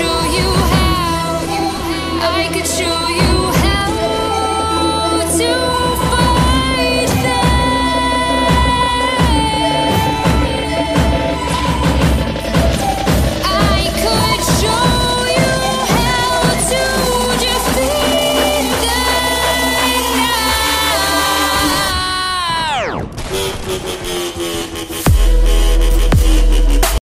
show you how. I could show